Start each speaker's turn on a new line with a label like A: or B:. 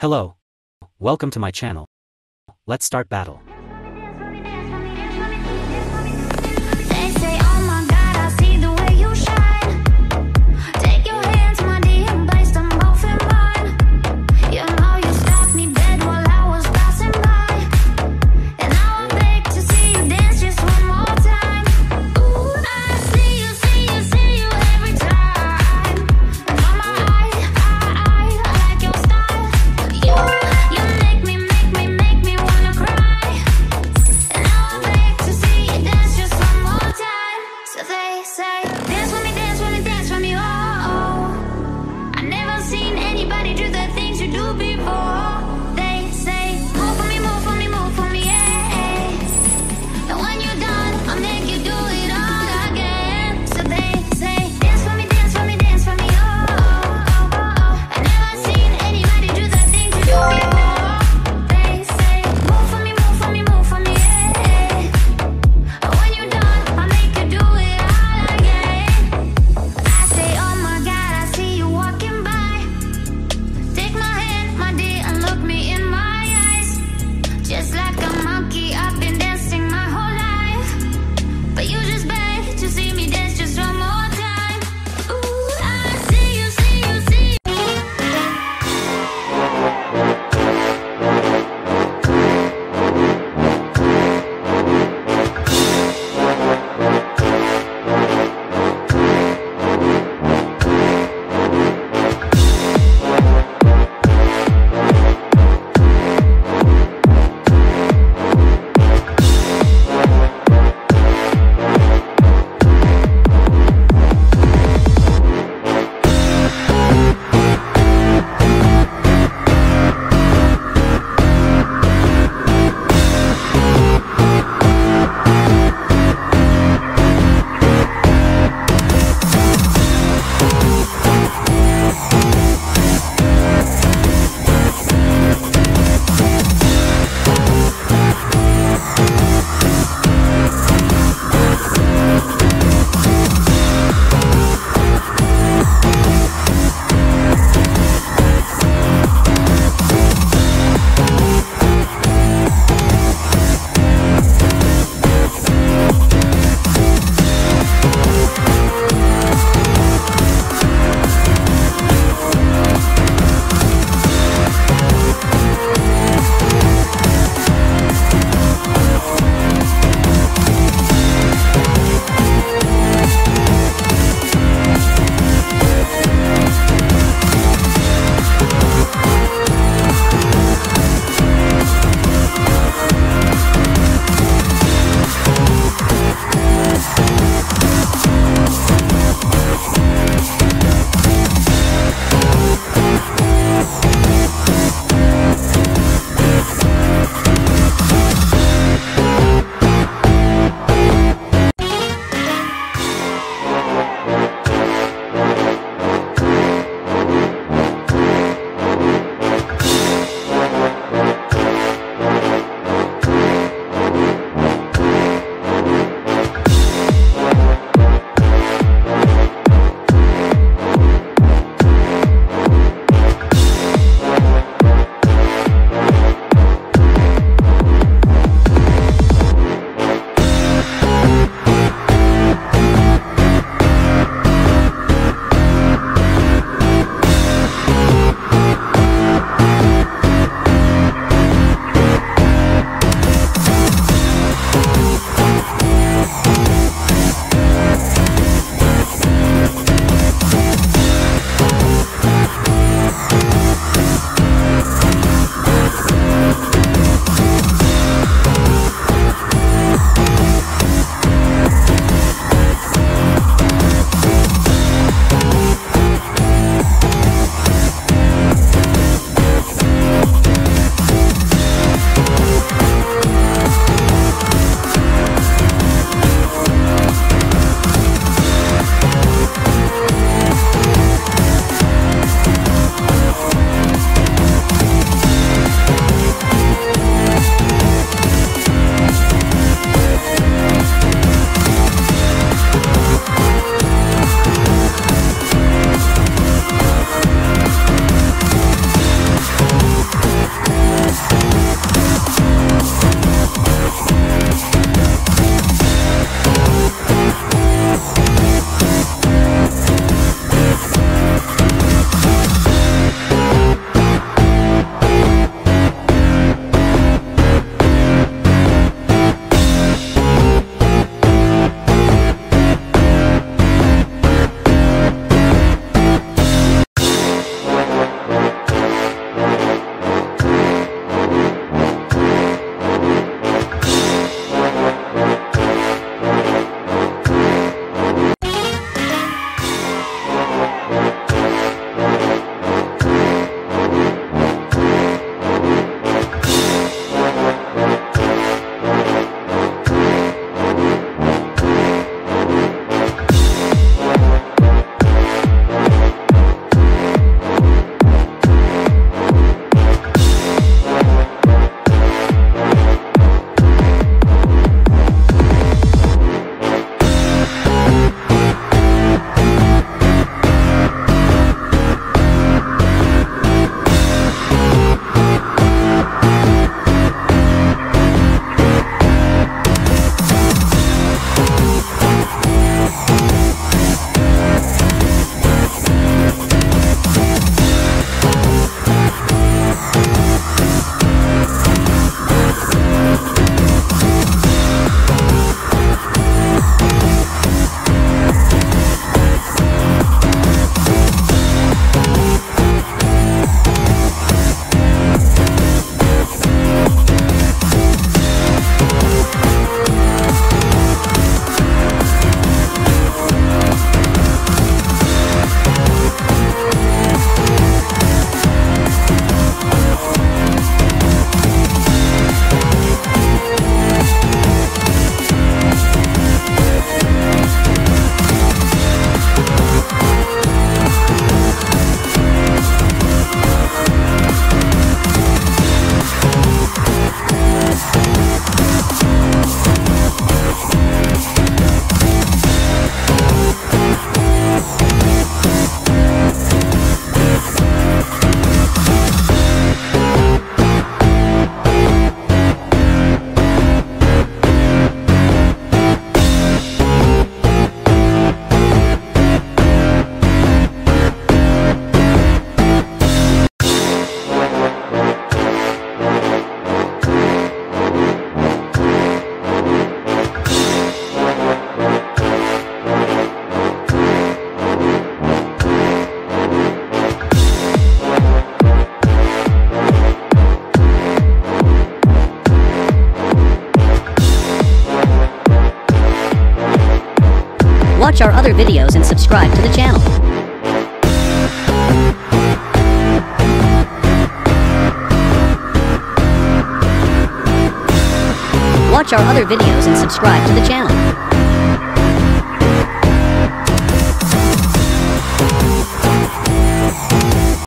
A: Hello. Welcome to my channel. Let's start battle.
B: Videos and subscribe to the channel. Watch our other videos and subscribe to the channel.